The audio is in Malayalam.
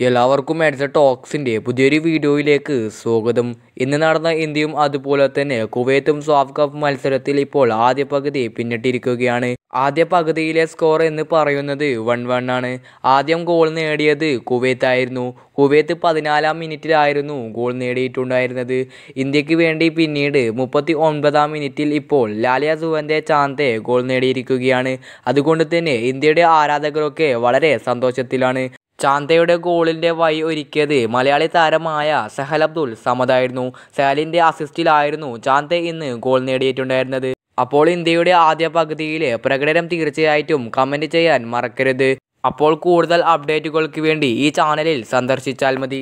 എല്ലാവർക്കും എഡ്സ ടോക്സിന്റെ പുതിയൊരു വീഡിയോയിലേക്ക് സ്വാഗതം. ഇന്ന് നടന്ന ഇന്ത്യയും അതുപോലെ തന്നെ കുവൈത്തും സ്വാഫ് കപ്പ് മത്സരത്തിൽ ഇപ്പോൾ ആദ്യ പകുതി പിന്നിട്ടിരിക്കുകയാണ്. ആദ്യ പകുതിയിലെ സ്കോർ എന്ന് പറയുന്നത് വൺ വൺ ആണ്. ആദ്യം ഗോൾ നേടിയത് കുവൈത്ത് ആയിരുന്നു കുവൈത്ത് പതിനാലാം മിനിറ്റിലായിരുന്നു ഗോൾ നേടിയിട്ടുണ്ടായിരുന്നത്. ഇന്ത്യയ്ക്ക് വേണ്ടി പിന്നീട് മുപ്പത്തി ഒൻപതാം മിനിറ്റിൽ ഇപ്പോൾ ലാലിയ സുവന്റെ ചാന്തെ ഗോൾ നേടിയിരിക്കുകയാണ്. അതുകൊണ്ട് തന്നെ ഇന്ത്യയുടെ ആരാധകരൊക്കെ വളരെ സന്തോഷത്തിലാണ്. ചാന്തയുടെ ഗോളിന്റെ വഴി ഒരുക്കിയത് മലയാളി താരമായ സഹൽ അബ്ദുൾ സമദായിരുന്നു സഹലിന്റെ അസിസ്റ്റിലായിരുന്നു ചാന്ത ഇന്ന് ഗോൾ നേടിയിട്ടുണ്ടായിരുന്നത്. അപ്പോൾ ഇന്ത്യയുടെ ആദ്യ പകുതിയിലെ പ്രകടനം തീർച്ചയായിട്ടും കമന്റ് ചെയ്യാൻ മറക്കരുത്. അപ്പോൾ കൂടുതൽ അപ്ഡേറ്റുകൾക്ക് വേണ്ടി ഈ ചാനലിൽ സന്ദർശിച്ചാൽ മതി.